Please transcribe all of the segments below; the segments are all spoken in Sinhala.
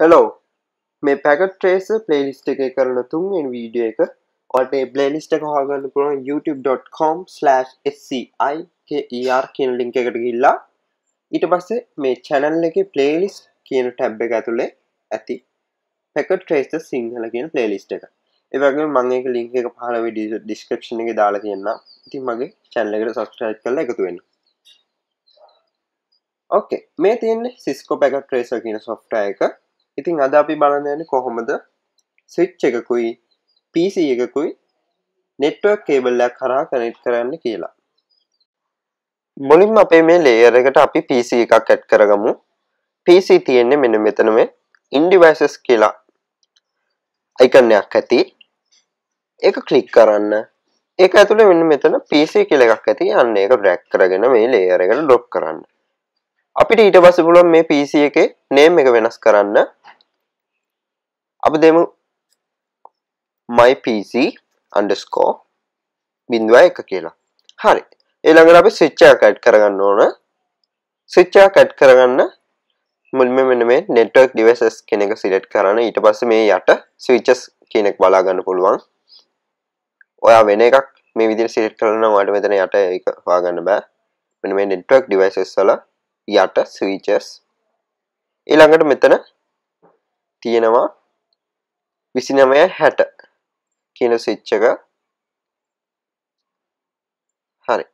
හෙලෝ මේ පැකට් ට්‍රේස ප්ලේලිස්ට එක කරන තුන්ෙන් වීඩියෝ එක. ඔට බ්ලේලිස්ට එක හගන්න පුළුවන් youtube.com/sci er කියන ලිංක එකට ගිල්ලා ඊට පස්සේ මේ චැනල් එක ප්ලේලිස් කියන ටැබ් එක ඇතුළේ ඇති පැකට් ට්‍රේස් සිංහල කියන ප්ලේලිස්ට එක. ඒවගේ මංඒක ලිංක එක පහල විඩි ඩිස්ක්‍රප්ෂණ එක දාලා කියන්න ඉතින් මගේ චැනල එකට සස්ට්‍රයි් කල එකතුවෙන්න ඕකේ මේ තියන්නේ සිස්කෝ පැකට් ට්‍රේස කියන සොෆ්ට එක. ඉතින් අද අපි බලන්නන කොහොමද? ස්විච් එකකුයි PC එකකුයි නෙට්වක් කේබල්ලයක් කරා කනෙට් කරන්න කියලා. මුලින්ම අපේ මේ ලේයර එකට අපි PC එකක් ඇඩ් කරගමු. PC තියෙන්නේ මෙන්න මෙතන මේ ඉන්ඩිවයිසස් කියලා අයිකන්නයක් ඇති. ඒක කලික් කරන්න. ඒක ඇතුළේ මෙන්න මෙතන PC කියලා එකක් ඇති. අන්න ඒක ඩ්‍රැග් කරගෙන මේ ලේයර එකට ඩ්‍රොප් කරන්න. අපිට ඊට පස්සේ පුළුවන් මේ PC එකේ නේම් එක වෙනස් කරන්න. අපි දෙමු myPC underscore බිඳුව එක කියලා. හරි. ඊළඟට අපි ස්විච් එකක් ඇඩ් කරගන්න ඕන. ස්විච් එකක් ඇඩ් කරගන්න. මුලින්ම මෙන්න මේ network devices කියන එක සිලෙක්ට් කරන්න. ඊට පස්සේ මේ යට switches කියන එක බලා ගන්න පුළුවන්. ඔයා වෙන එකක් මේ විදිහට සිලෙක්ට් කරනවා ඔයාලට මෙතන යට ඒක හොයාගන්න බෑ. මෙන්න මේ network devices වල යට switches. ඊළඟට මෙතන තියෙනවා විසිනමය හැට කියන ස්විච් එක. හරි.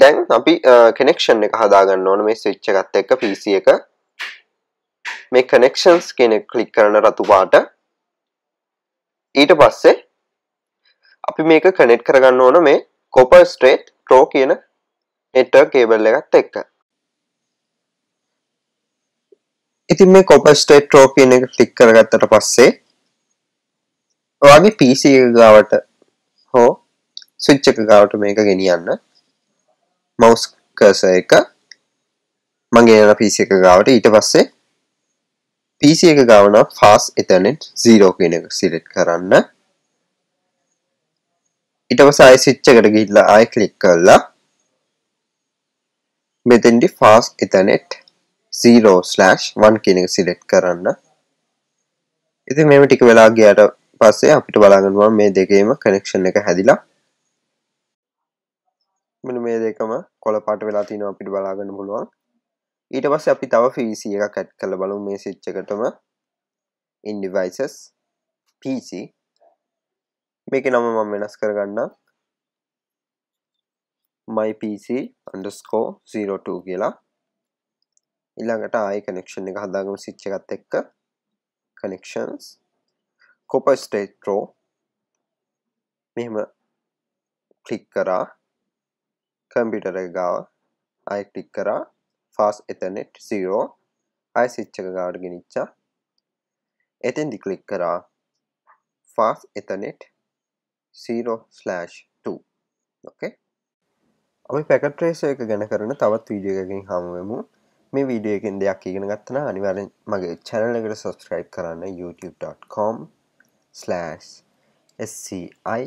දැන් අපි කනෙක්ෂන් එක හදාගන්න ඕන මේ ස්විච් එකත් එක්ක PC එක. මේ කනෙක්ෂන්ස් කියන ක්ලික් කරන රතු පාට. ඊට පස්සේ අපි මේක කනෙක්ට් කරගන්න ඕන මේ කොපර් ස්ට්‍රේට් ට්‍රෝ කියන නෙට්වර්ක් කේබල් එකත් එක්ක. ඉතින් මේ කොප ස්ටේට් රෝ කියන එක ක්ලික් කරගත්තට පස්සේ ඔයාගේ PC එක ගාවට හෝ ස්විච් එක ගාවට මේක ගෙනියන්න. මවුස් කර්සර් එක මම ගෙනන PC එක ගාවට. ඊට පස්සේ PC එක ගාව නම් fast ethernet 0 කියන එක සිලෙක්ට් කරන්න. ඊට පස්සේ ආයෙ ස්විච් එකට ගිහිල්ලා ආයෙ ක්ලික් කරලා මෙතෙන්දි fast ethernet 0/1 කියන එක සිලෙක්ට් කරන්න. ඉතින් මේව ටික වෙලා ගියාට පස්සේ අපිට බලාගන්න පුළුවන් මේ දෙකේම කනෙක්ෂන් එක හැදිලා. මෙන්න මේ දෙකම කොළ පාට වෙලා තියෙනවා අපිට බලාගන්න පුළුවන්. ඊට පස්සේ අපි තව PC එකක් ඇඩ් කරලා බලමු. මේ ස්විච් එකටම. in devices PC මේකේ නම මම වෙනස් කරගන්නම්. my pc underscore 02 කියලා. ඊළඟට ආයි කනෙක්ෂන් එක හදාගමු ස්විච් එකත් එක්ක. Connections. Copper state row මෙහෙම ක්ලික් කරා. කම්පියුටර් එක ගාව ආයි ක්ලික් කරා. Fast ethernet 0 ආයි ස්විච් එක ගාවට ගෙනිච්චා. එතෙන්දි ක්ලික් කරා. Fast ethernet 0/2 ඕකේ අපි පැකට් ට්‍රේස් එක ගැන කරන තවත් වීඩියෝ එකකින් හමුවෙමු මේ වීඩියෝ එකෙන් දෙයක් ඉගෙන ගත්තන අනිවාර්යෙන් මගේ channel එකට subscribe කරන්න youtube.com/sciker